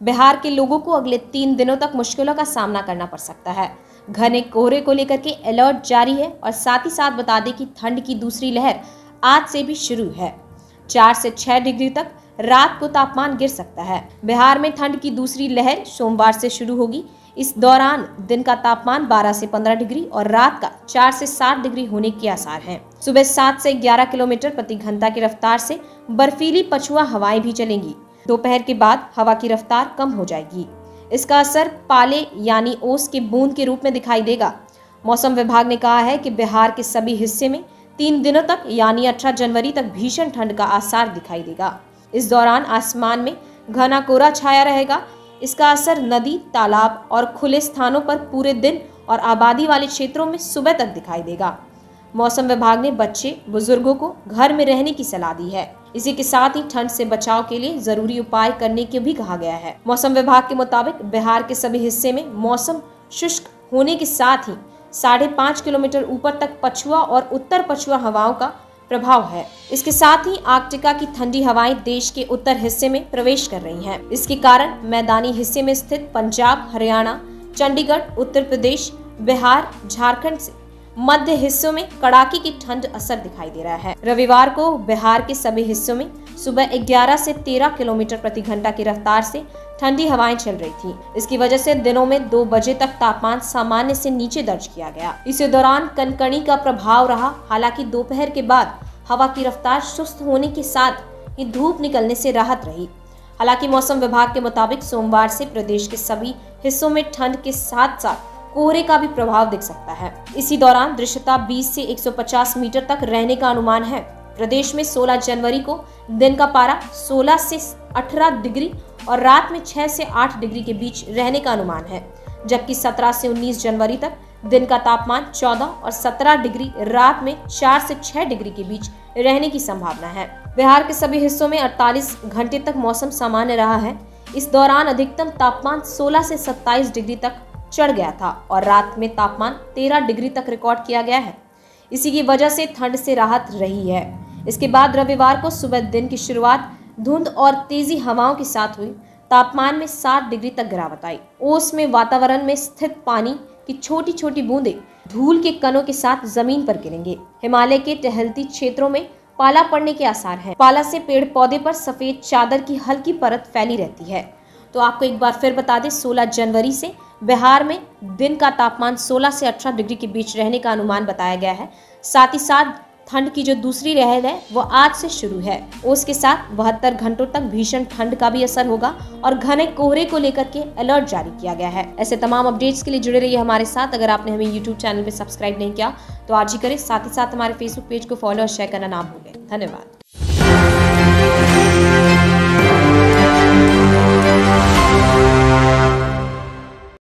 बिहार के लोगों को अगले तीन दिनों तक मुश्किलों का सामना करना पड़ सकता है। घने कोहरे को लेकर के अलर्ट जारी है और साथ ही साथ बता दें कि ठंड की दूसरी लहर आज से भी शुरू है। चार से छह डिग्री तक रात को तापमान गिर सकता है। बिहार में ठंड की दूसरी लहर सोमवार से शुरू होगी। इस दौरान दिन का तापमान 12 से 15 डिग्री और रात का 4 से 7 डिग्री होने के आसार हैं। सुबह 7 से 11 किलोमीटर प्रति घंटा की रफ्तार से बर्फीली पछुआ हवाएँ भी चलेंगी। दोपहर के बाद हवा की रफ्तार कम हो जाएगी। इसका असर पाले यानी ओस के बूंद के रूप में दिखाई देगा। मौसम विभाग ने कहा है कि बिहार के सभी हिस्से में तीन दिनों तक यानी 18 जनवरी तक भीषण ठंड का आसार दिखाई देगा। इस दौरान आसमान में घना कोहरा छाया रहेगा। इसका असर नदी, तालाब और खुले स्थानों पर पूरे दिन और आबादी वाले क्षेत्रों में सुबह तक दिखाई देगा। मौसम विभाग ने बच्चे, बुज़ुर्गों को घर में रहने की सलाह दी है। इसी के साथ ही ठंड से बचाव के लिए ज़रूरी उपाय करने के भी कहा गया है मौसम विभाग के मुताबिक बिहार के सभी हिस्से में मौसम शुष्क होने के साथ ही साढ़े पाँच किलोमीटर ऊपर तक पछुआ और उत्तर पछुआ हवाओं का प्रभाव है इसके साथ ही आर्कटिका की ठंडी हवाएँ देश के उत्तर हिस्से में प्रवेश कर रही हैं। इसके कारण मैदानी हिस्से में स्थित पंजाब, हरियाणा, चंडीगढ़, उत्तर प्रदेश, बिहार, झारखंड से मध्य हिस्सों में कड़ाके की ठंड असर दिखाई दे रहा है। रविवार को बिहार के सभी हिस्सों में सुबह 11 से 13 किलोमीटर प्रति घंटा की रफ्तार से ठंडी हवाएँ चल रही थी। इसकी वजह से दिनों में दो बजे तक तापमान सामान्य से नीचे दर्ज किया गया। इसी दौरान कनकनी का प्रभाव रहा, हालाँकि दोपहर के बाद हवा की रफ्तार सुस्त होने के साथ ही धूप निकलने से राहत रही। हालाँकि मौसम विभाग के मुताबिक सोमवार से प्रदेश के सभी हिस्सों में ठंड के साथ साथ कोहरे का भी प्रभाव दिख सकता है। इसी दौरान दृश्यता 20 से 150 मीटर तक रहने का अनुमान है। प्रदेश में 16 जनवरी को दिन का पारा 16 से 18 डिग्री और रात में 6 से 8 डिग्री के बीच रहने का अनुमान है। जबकि 17 से 19 जनवरी तक दिन का तापमान 14 और 17 डिग्री, रात में 4 से 6 डिग्री के बीच रहने की संभावना है। बिहार के सभी हिस्सों में 48 घंटे तक मौसम सामान्य रहा है। इस दौरान अधिकतम तापमान 16 से 27 डिग्री तक चढ़ गया था और रात में तापमान 13 डिग्री तक रिकॉर्ड किया गया है। इसी की वजह से ठंड से राहत रही है। इसके बाद रविवार को सुबह दिन की शुरुआत धुंध और तेज़ी हवाओं के साथ हुई। तापमान में 7 डिग्री तक गिरावट आई। ओस में वातावरण में स्थित पानी की छोटी छोटी बूंदें धूल के कणों के साथ ज़मीन पर गिरेंगे। हिमालय के टहलती क्षेत्रों में पाला पड़ने के आसार हैं। पाला से पेड़ पौधे पर सफ़ेद चादर की हल्की परत फैली रहती है। तो आपको एक बार फिर बता दें 16 जनवरी से बिहार में दिन का तापमान 16 से 18 डिग्री के बीच रहने का अनुमान बताया गया है। साथ ही साथ ठंड की जो दूसरी लहर है, वो आज से शुरू है। उसके साथ बहत्तर घंटों तक भीषण ठंड का भी असर होगा और घने कोहरे को लेकर के अलर्ट जारी किया गया है। ऐसे तमाम अपडेट्स के लिए जुड़े रहिए हमारे साथ। अगर आपने हमें यूट्यूब चैनल पर सब्सक्राइब नहीं किया तो आज ही करें। साथ ही साथ हमारे फेसबुक पेज को फॉलो और शेयर करना ना भूलें। धन्यवाद।